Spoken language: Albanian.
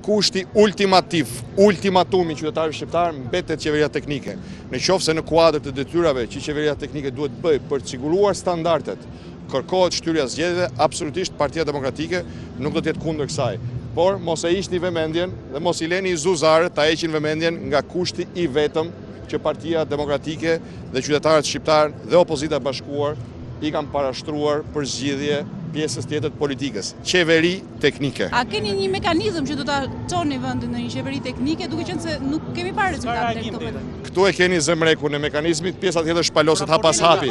Kushti ultimativ, ultimatumi qytetarëve shqiptarë mbetet qeveria teknike. Në qoftë se në kuadër të detyrave që qeveria teknike duhet të bëjë për të siguruar standardet, kërkohet shtyrja zgjedhjeve, absolutisht Partia Demokratike nuk do të jetë kundër kësaj. Por mos e hiqni vëmendjen dhe mos i leni zuzarët ta heqin vëmendjen nga kushti i vetëm që Partia Demokratike dhe qytetarët shqiptarë dhe opozita e bashkuar i kanë parashtruar për zgjidhje pjesës tjetër të politikës, qeveri teknike. A keni një mekanizëm që do ta çoni vendin në një qeveri teknike, duke qenë se nuk kemi parë rezultate deri këtu? Këtu e keni zemrekun e mekanizmit, pjesa tjetër shpaloset hap pas hapi.